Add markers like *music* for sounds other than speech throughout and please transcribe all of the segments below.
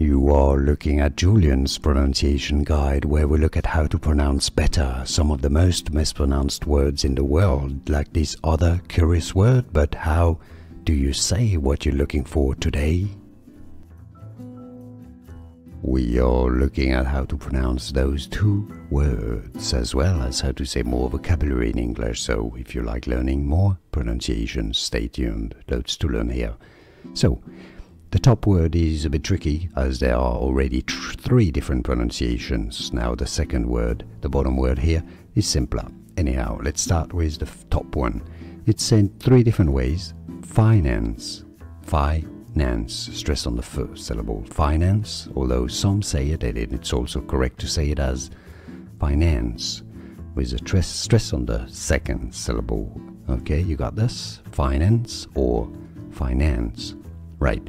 You are looking at Julien's pronunciation guide where we look at how to pronounce better some of the most mispronounced words in the world, like this other curious word, but how do you say what you're looking for today? We are looking at how to pronounce those two words as well as how to say more vocabulary in English. So if you like learning more pronunciations, stay tuned. Loads to learn here. So the top word is a bit tricky as there are already three different pronunciations. Now the second word, the bottom word here, is simpler. Anyhow, let's start with the top one. It's said three different ways. Finance. Finance. Stress on the first syllable. Finance, although some say it, and it's also correct to say it as finance with a stress, stress on the second syllable. Okay, you got this? Finance or finance. Right.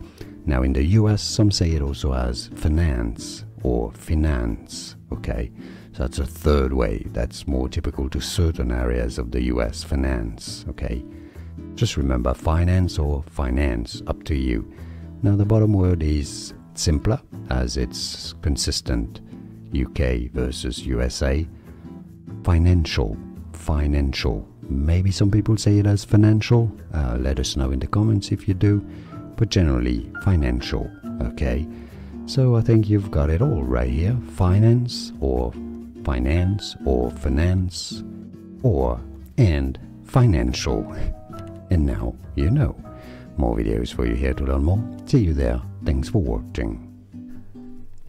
Now in the US, some say it also as finance or finance, okay? So that's a third way. That's more typical to certain areas of the US, finance, okay? Just remember finance or finance, up to you. Now the bottom word is simpler as it's consistent UK versus USA. Financial, financial. Maybe some people say it as financial. Uh, let us know in the comments if you do but generally financial, okay? So I think you've got it all right here. Finance or finance or finance or and financial. *laughs* And now you know. More videos for you here to learn more. See you there. Thanks for watching.